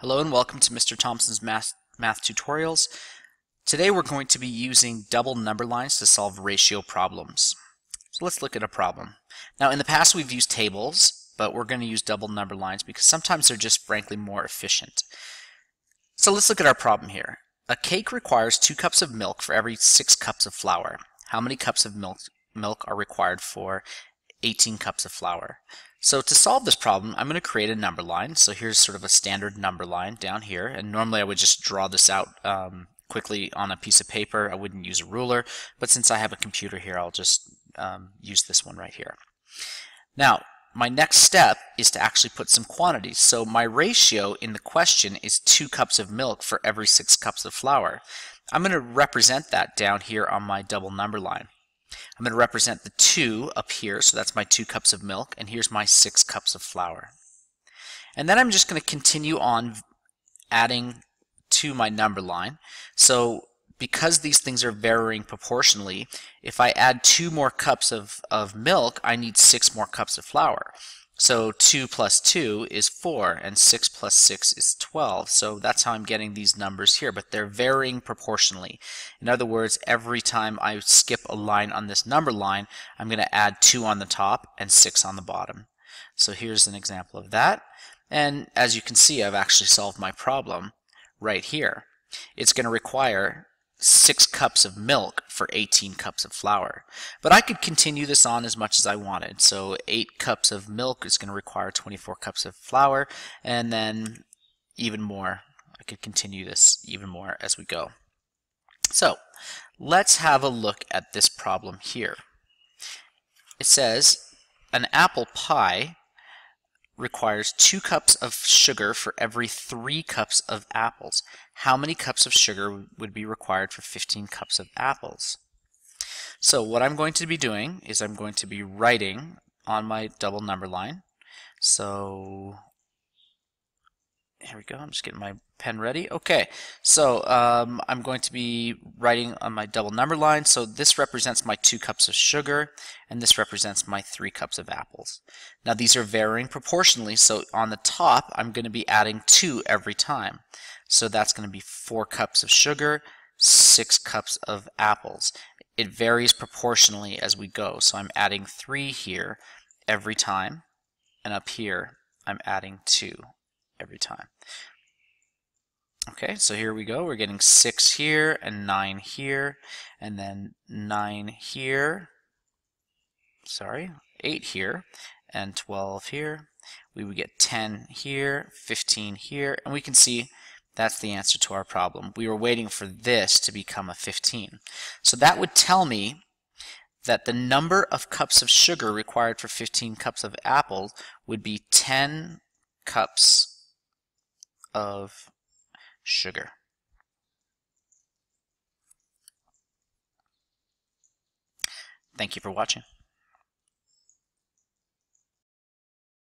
Hello and welcome to Mr. Thompson's Math, Math Tutorials. Today we're going to be using double number lines to solve ratio problems. So let's look at a problem. Now in the past we've used tables, but we're going to use double number lines because sometimes they're just frankly more efficient. So let's look at our problem here. A cake requires 2 cups of milk for every 6 cups of flour. How many cups of milk, milk are required for 18 cups of flour? So to solve this problem, I'm going to create a number line. So here's sort of a standard number line down here. And normally I would just draw this out um, quickly on a piece of paper. I wouldn't use a ruler. But since I have a computer here, I'll just um, use this one right here. Now, my next step is to actually put some quantities. So my ratio in the question is 2 cups of milk for every 6 cups of flour. I'm going to represent that down here on my double number line. I'm going to represent the 2 up here, so that's my 2 cups of milk, and here's my 6 cups of flour. And then I'm just going to continue on adding to my number line. So because these things are varying proportionally, if I add two more cups of, of milk, I need six more cups of flour. So 2 plus 2 is 4, and 6 plus 6 is 12. So that's how I'm getting these numbers here, but they're varying proportionally. In other words, every time I skip a line on this number line, I'm going to add 2 on the top and 6 on the bottom. So here's an example of that. And as you can see, I've actually solved my problem right here. It's going to require 6 cups of milk for 18 cups of flour. But I could continue this on as much as I wanted. So 8 cups of milk is going to require 24 cups of flour, and then even more. I could continue this even more as we go. So let's have a look at this problem here. It says an apple pie requires 2 cups of sugar for every 3 cups of apples. How many cups of sugar would be required for 15 cups of apples? So what I'm going to be doing is I'm going to be writing on my double number line. So here we go. I'm just getting my pen ready. Okay, so um, I'm going to be writing on my double number line. So this represents my two cups of sugar, and this represents my three cups of apples. Now these are varying proportionally, so on the top I'm going to be adding two every time. So that's going to be four cups of sugar, six cups of apples. It varies proportionally as we go, so I'm adding three here every time, and up here I'm adding two every time. Okay, so here we go. We're getting 6 here and 9 here, and then 9 here, sorry, 8 here, and 12 here. We would get 10 here, 15 here, and we can see that's the answer to our problem. We were waiting for this to become a 15. So that would tell me that the number of cups of sugar required for 15 cups of apples would be 10 cups of sugar. Thank you for watching.